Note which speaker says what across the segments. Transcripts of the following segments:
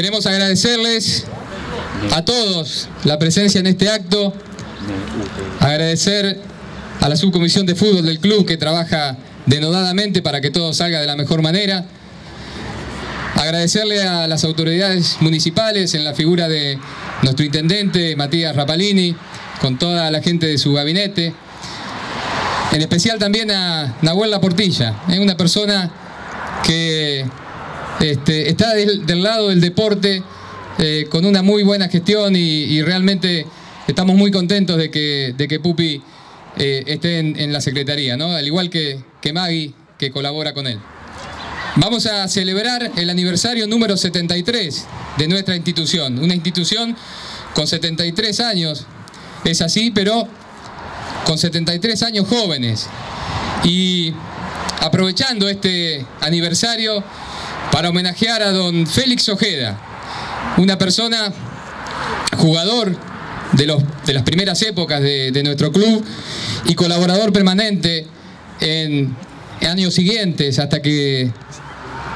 Speaker 1: Queremos agradecerles a todos la presencia en este acto, agradecer a la subcomisión de fútbol del club que trabaja denodadamente para que todo salga de la mejor manera, agradecerle a las autoridades municipales en la figura de nuestro intendente Matías Rapalini, con toda la gente de su gabinete, en especial también a Nahuel Portilla, es una persona que este, está del, lado del deporte eh, con una muy buena gestión y, realmente estamos muy contentos de que, de que Pupi eh, esté en, la Secretaría, ¿no? al igual que, que Maggie, que colabora con él. Vamos a celebrar el aniversario número 73 de nuestra institución, una institución con 73 años, es así, pero con 73 años jóvenes. Y aprovechando este aniversario para homenajear a don Félix Ojeda, una persona, jugador de, los, de las primeras épocas de, nuestro club y colaborador permanente en años siguientes hasta que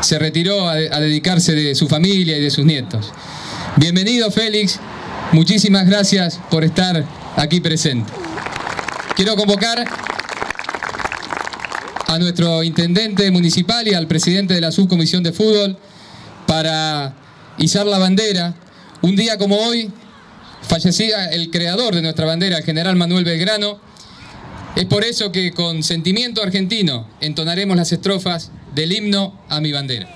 Speaker 1: se retiró a, a dedicarse de su familia y de sus nietos. Bienvenido Félix, muchísimas gracias por estar aquí presente. Quiero convocar a nuestro intendente municipal y al presidente de la subcomisión de fútbol para izar la bandera. Un día como hoy fallecía el creador de nuestra bandera, el general Manuel Belgrano. Es por eso que con sentimiento argentino entonaremos las estrofas del himno a mi bandera.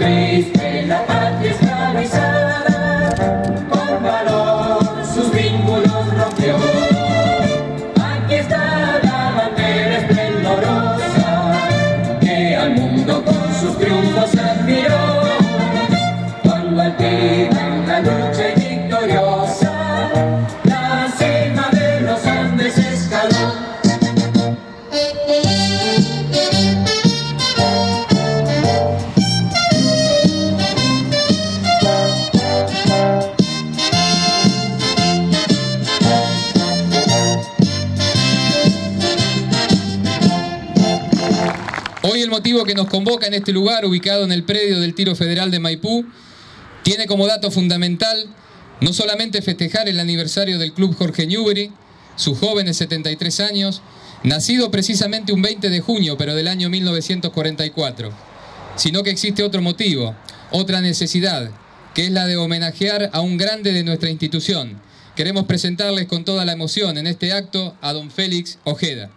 Speaker 2: Triste Que
Speaker 1: nos convoca en este lugar, ubicado en el predio del Tiro Federal de Maipú, tiene como dato fundamental no solamente festejar el aniversario del Club Jorge Newbery, sus jóvenes 73 años, nacido precisamente un 20 de junio, pero del año 1944, sino que existe otro motivo, otra necesidad, que es la de homenajear a un grande de nuestra institución. Queremos presentarles con toda la emoción en este acto a don Félix Ojeda.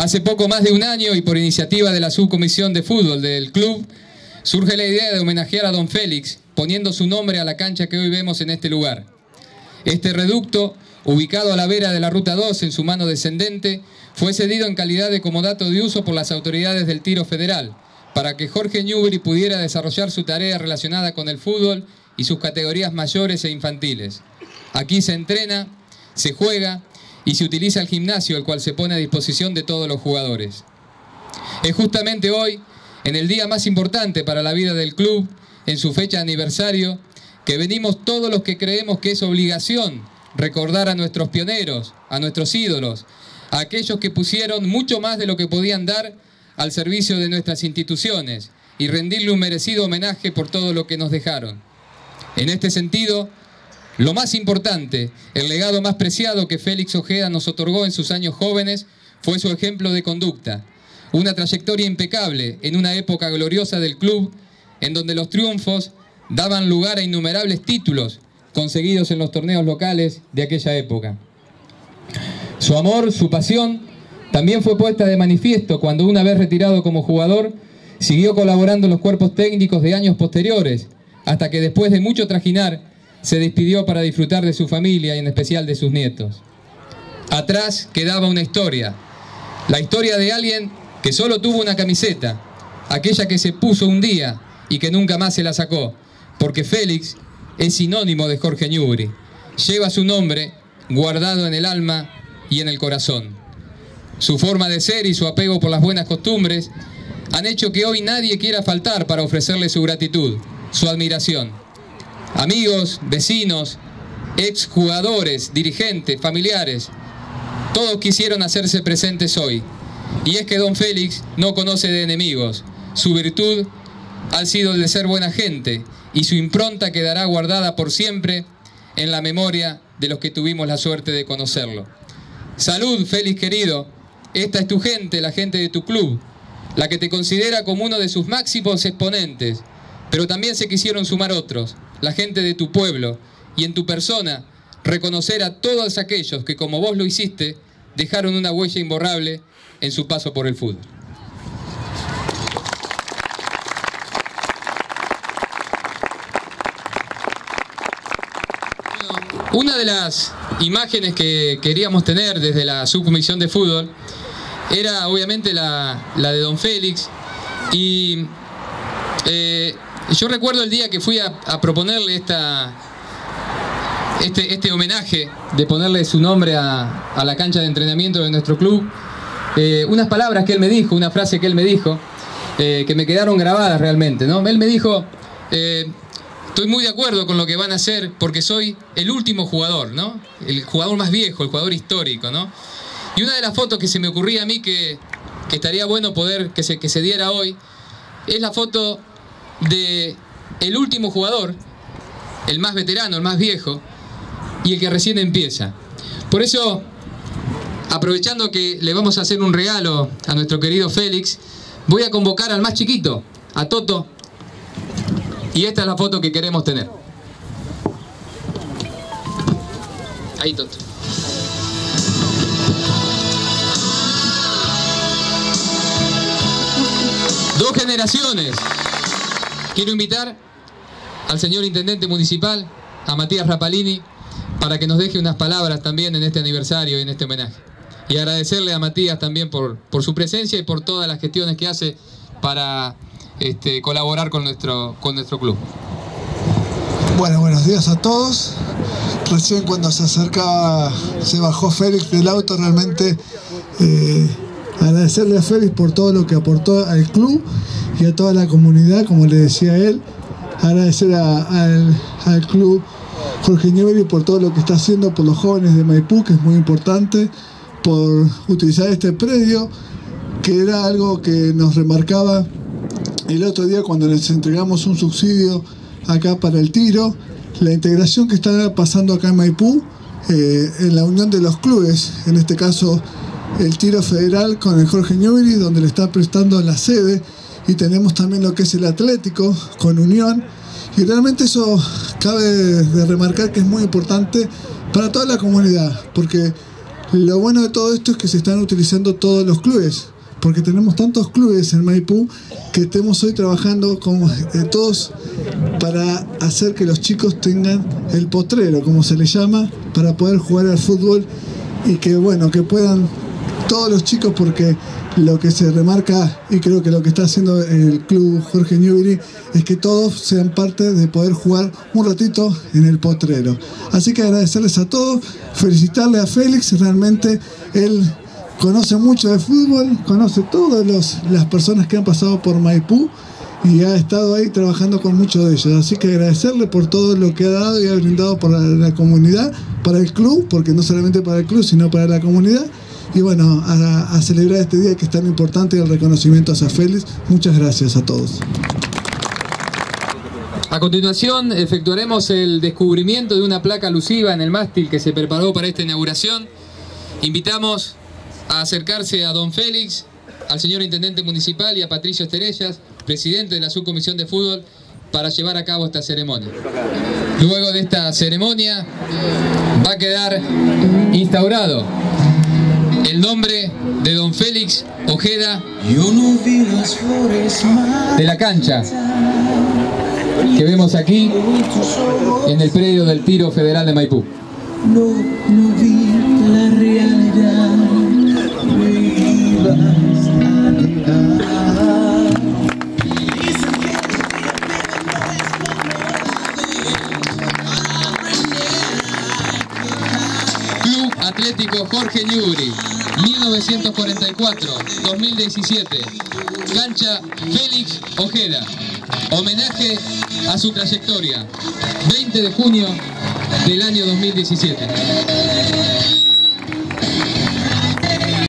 Speaker 1: Hace poco más de un año y por iniciativa de la subcomisión de fútbol del club, surge la idea de homenajear a don Félix poniendo su nombre a la cancha que hoy vemos en este lugar. Este reducto, ubicado a la vera de la Ruta 2 en su mano descendente, fue cedido en calidad de comodato de uso por las autoridades del tiro federal, para que Jorge Newbery pudiera desarrollar su tarea relacionada con el fútbol y sus categorías mayores e infantiles. Aquí se entrena, se juega y se utiliza el gimnasio, el cual se pone a disposición de todos los jugadores. Es justamente hoy, en el día más importante para la vida del club, en su fecha de aniversario, que venimos todos los que creemos que es obligación recordar a nuestros pioneros, a nuestros ídolos, a aquellos que pusieron mucho más de lo que podían dar al servicio de nuestras instituciones y rendirle un merecido homenaje por todo lo que nos dejaron. En este sentido, lo más importante, el legado más preciado que Félix Ojeda nos otorgó en sus años jóvenes fue su ejemplo de conducta. Una trayectoria impecable en una época gloriosa del club, en donde los triunfos daban lugar a innumerables títulos conseguidos en los torneos locales de aquella época. Su amor, su pasión, también fue puesta de manifiesto cuando una vez retirado como jugador, siguió colaborando en los cuerpos técnicos de años posteriores, hasta que después de mucho trajinar, se despidió para disfrutar de su familia y en especial de sus nietos. Atrás quedaba una historia, la historia de alguien que solo tuvo una camiseta, aquella que se puso un día y que nunca más se la sacó, porque Félix es sinónimo de Jorge Newbery. Lleva su nombre guardado en el alma y en el corazón. Su forma de ser y su apego por las buenas costumbres han hecho que hoy nadie quiera faltar para ofrecerle su gratitud, su admiración. Amigos, vecinos, exjugadores, dirigentes, familiares, todos quisieron hacerse presentes hoy. Y es que don Félix no conoce de enemigos. Su virtud ha sido de ser buena gente y su impronta quedará guardada por siempre en la memoria de los que tuvimos la suerte de conocerlo. Salud, Félix querido. Esta es tu gente, la gente de tu club, la que te considera como uno de sus máximos exponentes. Pero también se quisieron sumar otros, la gente de tu pueblo, y en tu persona reconocer a todos aquellos que, como vos lo hiciste, dejaron una huella imborrable en su paso por el fútbol. Una de las imágenes que queríamos tener desde la subcomisión de fútbol era obviamente la, de Don Félix y eh, yo recuerdo el día que fui a, proponerle esta, este, este, homenaje de ponerle su nombre a, la cancha de entrenamiento de nuestro club, eh, unas palabras que él me dijo, una frase que él me dijo, eh, que me quedaron grabadas realmente. ¿no? Él me dijo, Estoy muy de acuerdo con lo que van a hacer porque soy el último jugador, ¿no? El jugador más viejo, el jugador histórico, ¿no? Y una de las fotos que se me ocurría a mí que, estaría bueno poder que se, que se diera hoy es la foto de el último jugador, el más veterano, el más viejo y el que recién empieza. Por eso, aprovechando que le vamos a hacer un regalo a nuestro querido Félix, voy a convocar al más chiquito, a Toto, y esta es la foto que queremos tener. Ahí, Toto. Dos generaciones. Quiero invitar al señor Intendente Municipal, a Matías Rapalini, para que nos deje unas palabras también en este aniversario y en este homenaje. Y agradecerle a Matías también por, su presencia y por todas las gestiones que hace para este, colaborar con nuestro, con nuestro club.
Speaker 3: Bueno, buenos días a todos. Recién cuando se acercaba, se bajó Félix del auto, realmente eh, agradecerle a Félix por todo lo que aportó al club y a toda la comunidad, como le decía él. Agradecer al, club Jorge Newbery por todo lo que está haciendo por los jóvenes de Maipú, que es muy importante, por utilizar este predio, que era algo que nos remarcaba el otro día cuando les entregamos un subsidio acá para el tiro, la integración que está pasando acá en Maipú, eh, en la unión de los clubes, en este caso el tiro federal con el Jorge Newbery, donde le está prestando la sede, y tenemos también lo que es el Atlético con Unión, y realmente eso cabe de remarcar que es muy importante para toda la comunidad, porque lo bueno de todo esto es que se están utilizando todos los clubes porque tenemos tantos clubes en Maipú que estemos hoy trabajando con eh, todos para hacer que los chicos tengan el potrero, como se le llama, para poder jugar al fútbol y que bueno, que puedan todos los chicos porque lo que se remarca y creo que lo que está haciendo el club Jorge Newbery es que todos sean parte de poder jugar un ratito en el potrero. Así que agradecerles a todos, felicitarle a Félix, realmente él conoce mucho de fútbol, conoce todas las personas que han pasado por Maipú y ha estado ahí trabajando con muchos de ellos. Así que agradecerle por todo lo que ha dado y ha brindado para la comunidad, para el club, porque no solamente para el club, sino para la comunidad. Y bueno, a, celebrar este día que es tan importante el reconocimiento hacia Félix. Muchas gracias a todos.
Speaker 1: A continuación efectuaremos el descubrimiento de una placa alusiva en el mástil que se preparó para esta inauguración. Invitamos a acercarse a don Félix, al señor Intendente Municipal y a Patricio Esterellas, presidente de la Subcomisión de Fútbol, para llevar a cabo esta ceremonia. Luego de esta ceremonia va a quedar instaurado el nombre de don Félix Ojeda de la cancha que vemos aquí en el predio del Tiro Federal de Maipú. No, no vi la realidad. Atlético Jorge Newbery, 1944-2017. Cancha Félix Ojeda. Homenaje a su trayectoria. 20 de junio del año 2017.